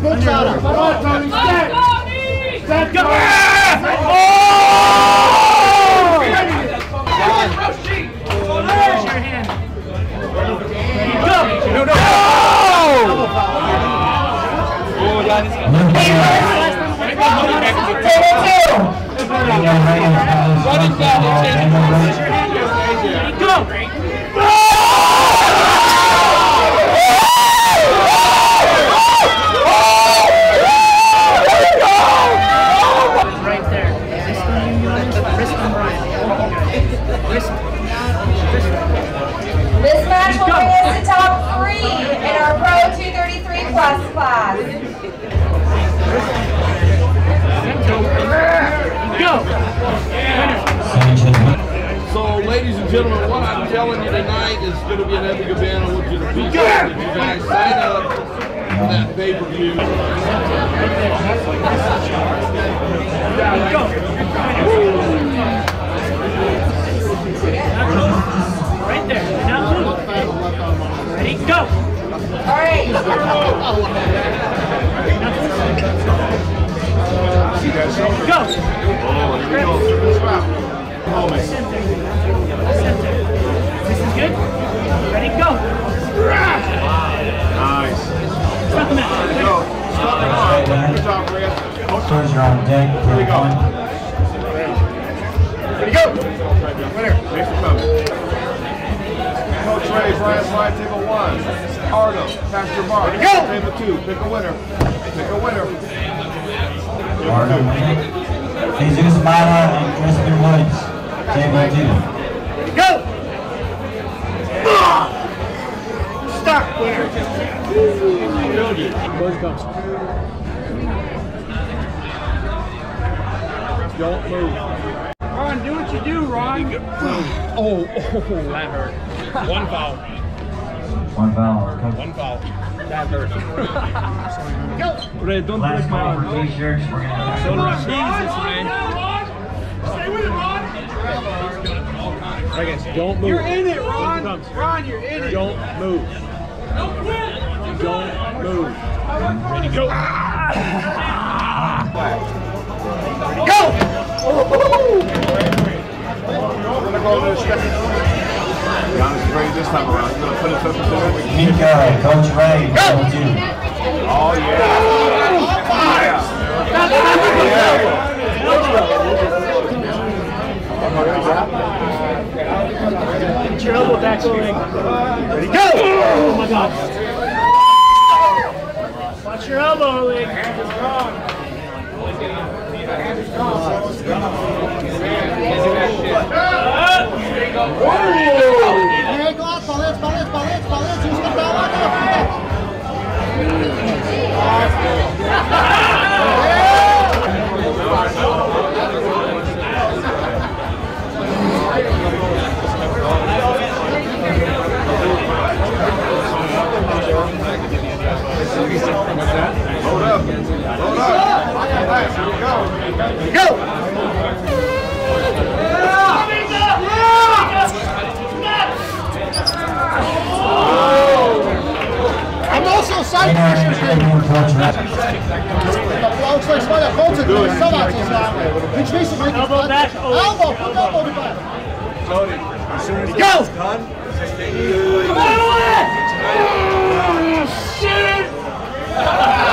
Coach Sara. Come on, Tony! Raise your hand. Go. Oh. Go. Gentlemen, what I'm telling you tonight is going to be an epic event. I want you to be sure that you guys sign up for that pay-per-view. Right there. Now move. Ready? Go. All right. Go. Center. Stars are on deck. Here we go. One. Ready, go. Winner. Thanks for coming. Coach Ray, Brian Slide, table one. Arno, Pastor Mark. Go. Table two. Pick a winner. Pick a winner. Arno. Jesus Mala and Crispin Woods. Table two. Go. Start. Winner. Boys comes. Don't move. Ron, do what you do, Ron. Oh, oh, oh, that hurt. One foul. One foul. Coach. One foul. That hurt. Ray, don't Last break my call arm, for t-shirts. We're gonna Don't have rush Jesus, man. Again, don't move. You're in it, Ron. Ron, you're in it. Don't move. Don't move. Ready, go. Ah! We're gonna go to the second. Janis is ready this time around. He's gonna put himself in there. Mika, Coach Ray. Table two. Oh yeah. Get your elbow back so Ready, go! Oh my god. Watch your elbow, Lee. Palete, palete, palete, os que estão lá na frente. Ray. Looks like Spider Colton. Someone is down. Which means to make Elbow put elbow to back. Go! Come on, Owen! Oh, Shoot it!